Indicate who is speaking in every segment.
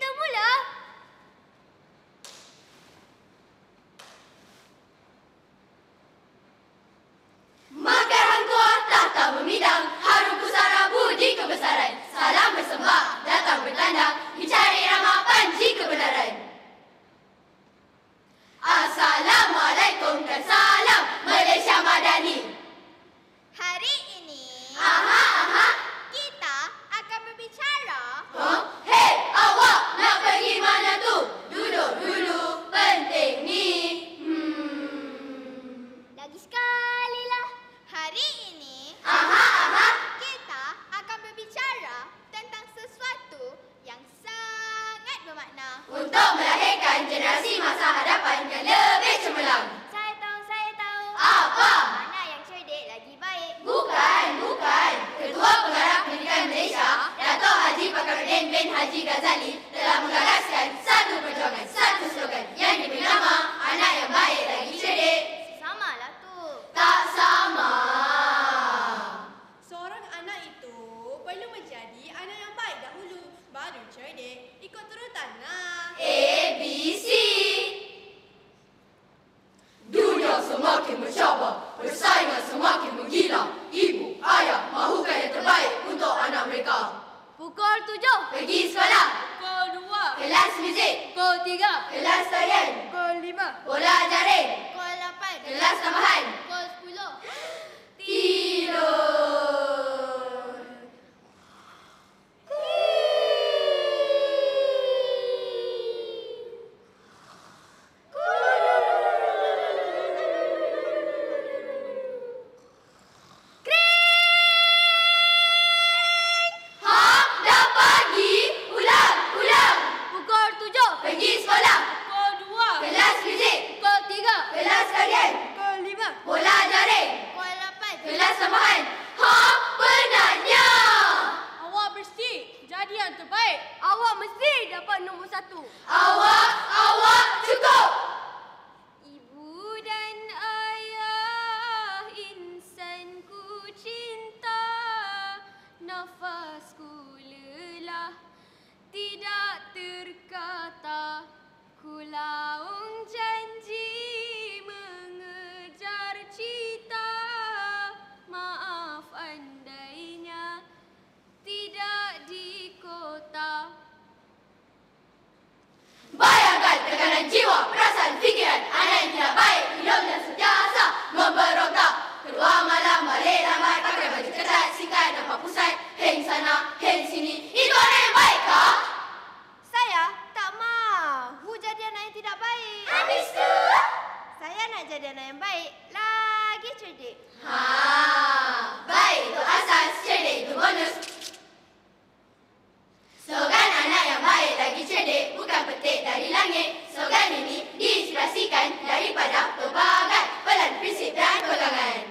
Speaker 1: da mulher. pulang.
Speaker 2: Saya tahu, saya tahu. Apa? Anak yang cerdik lagi baik.
Speaker 1: Bukan, bukan. Ketua Pengarah Pendidikan Malaysia, Dato' Haji
Speaker 2: Pakar bin
Speaker 1: Haji Ghazali telah menggagaskan yang baik lagi cerdik.
Speaker 2: Ha, baik itu asas, cerdik itu bonus. Slogan anak yang baik lagi cerdik bukan petik dari langit. Slogan ini diinspirasikan daripada pelbagai pelan prinsip dan pegangan.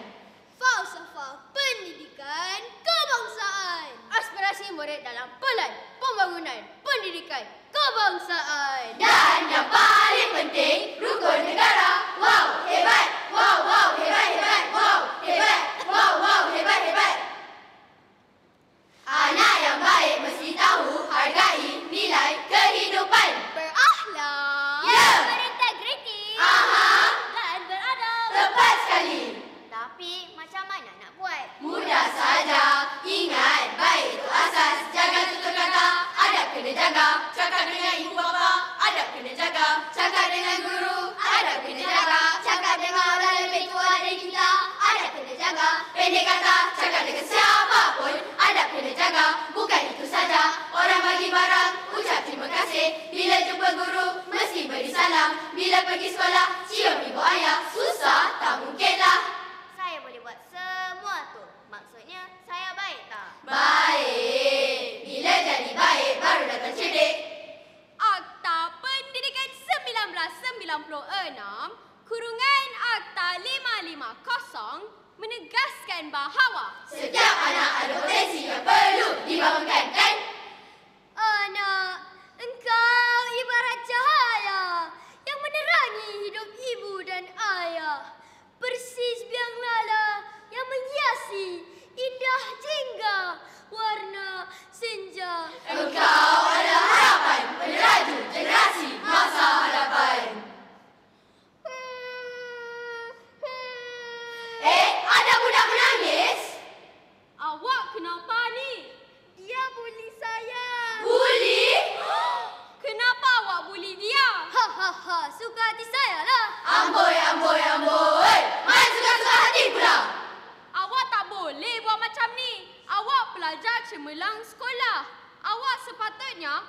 Speaker 1: Falsafah pendidikan kebangsaan. Aspirasi murid dalam pelan pembangunan pendidikan, kebangsaan
Speaker 2: dan yang paling penting rukun negara. Wow, hebat. Wow, wow, hebat, hebat. Wow, hebat.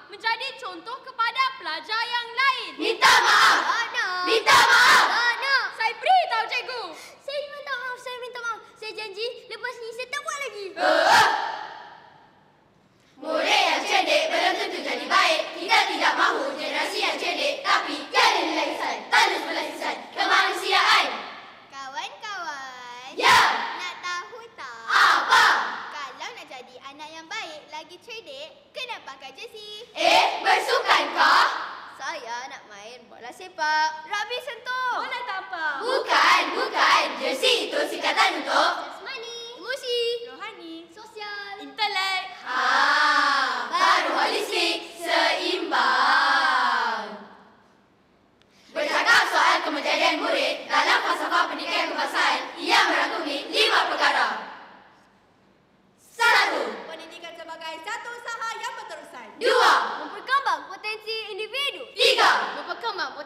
Speaker 1: menjadi contoh kepada pelajar yang lain.
Speaker 2: Minta maaf.
Speaker 1: Oh, Ana.
Speaker 2: Minta maaf.
Speaker 1: Oh, Ana. Saya beritahu cikgu. Saya minta maaf. Saya minta maaf. Saya janji lepas ni saya tak buat lagi.
Speaker 2: Uh. Murid yang cerdik belum tentu jadi baik. Kita tidak mahu generasi yang cerdik tapi tiada nilai saya. Tanda sebelah
Speaker 1: kesan. Kemarin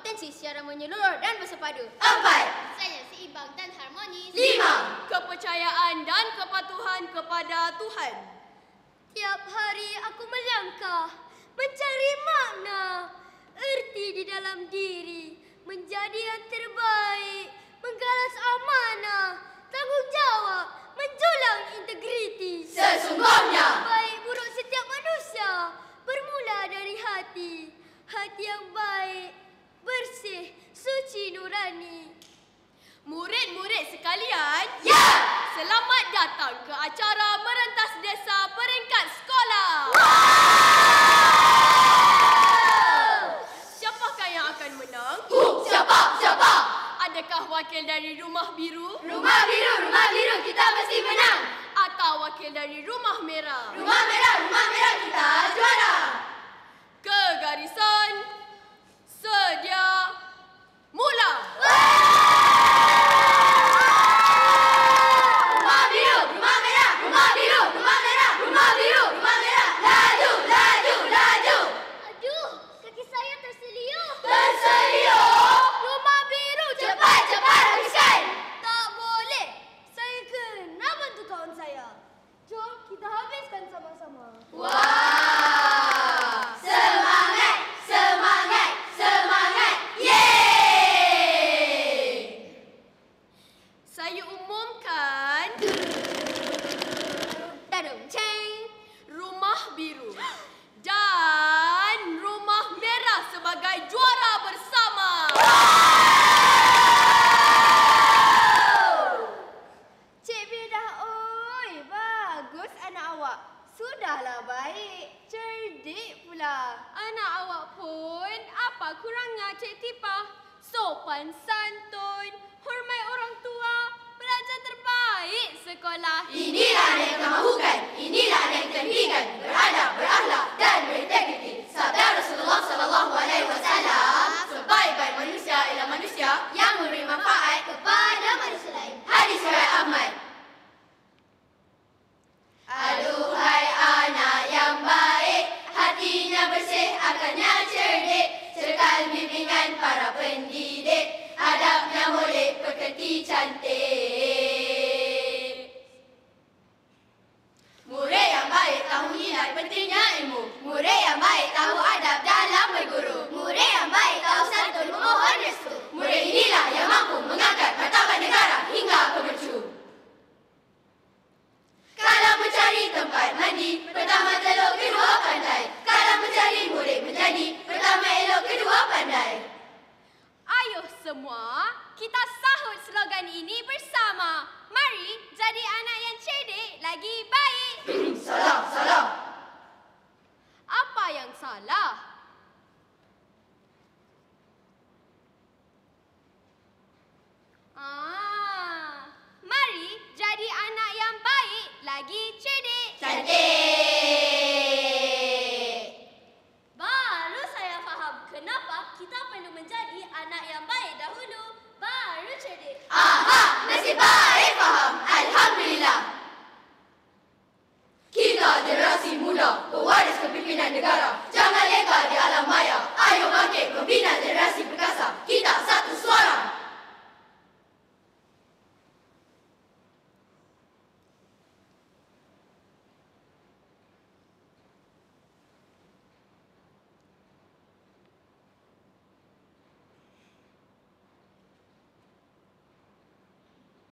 Speaker 1: potensi secara menyeluruh dan bersepadu.
Speaker 2: Empat.
Speaker 1: Saya seimbang dan harmonis.
Speaker 2: Lima.
Speaker 1: Kepercayaan dan kepatuhan kepada Tuhan. Tiap hari aku melangkah, mencari makna, erti di dalam diri, menjadi yang terbaik, menggalas amal. sama-sama. Wow. santun, hormat orang tua, pelajar terbaik sekolah.
Speaker 2: Inilah yang kau mahukan, inilah yang kehendikan, beradab, berakhlak dan berintegriti. Sabda Rasulullah Sallallahu Alaihi Wasallam sebaik-baik manusia ialah manusia yang memberi manfaat kepada manusia lain. Hadis Sahih Ahmad.